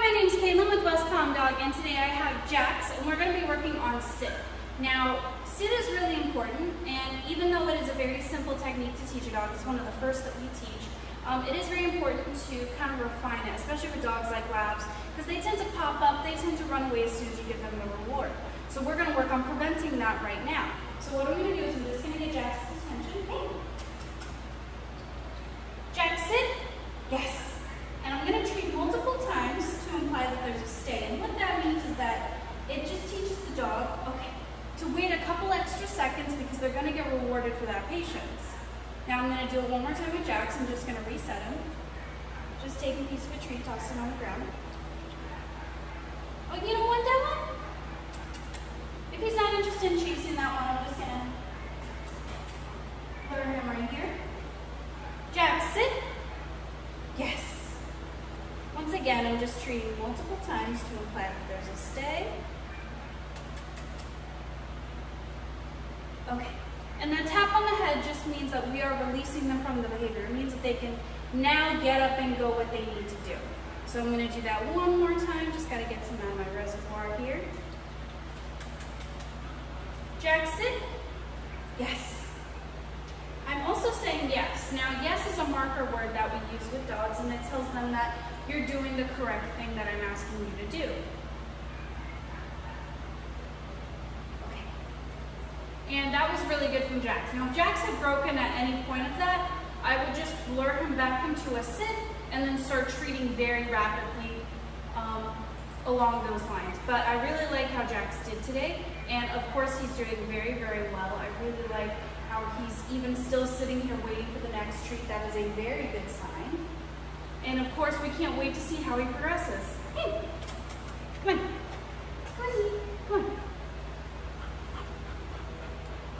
my name's Caitlin with West Palm Dog, and today I have Jax, and we're going to be working on sit. Now, sit is really important, and even though it is a very simple technique to teach a dog, it's one of the first that we teach, um, it is very important to kind of refine it, especially with dogs like labs, because they tend to pop up, they tend to run away as soon as you give them the reward. So we're going to work on preventing that right now. So what I'm going to do is I'm just going to get Jax's attention. Jax, sit. Yes. And I'm going to treat multiple times to imply that there's a stay. And what that means is that it just teaches the dog, okay, to wait a couple extra seconds because they're going to get rewarded for that patience. Now I'm going to do it one more time with Jax. I'm just going to reset him. Just take a piece of a treat, toss it on the ground. Oh, you don't want that one? If he's not interested in chasing that one, I'm just going to put him right here. Jax, sit. Yes. Once again, I'm just treating multiple times to imply that there's a stay. Okay. And that tap on the head just means that we are releasing them from the behavior. It means that they can now get up and go what they need to do. So I'm going to do that one more time. Just got to get some out of my reservoir here. Jackson? Yes. I'm also saying yes. Now, yes is a marker word that we use with dogs, and it tells them that you're doing the correct thing that I'm asking you to do. And that was really good from Jax. Now, if Jax had broken at any point of that, I would just lure him back into a sit and then start treating very rapidly um, along those lines. But I really like how Jax did today. And of course, he's doing very, very well. I really like how he's even still sitting here waiting for the next treat. That is a very good sign. And of course, we can't wait to see how he progresses.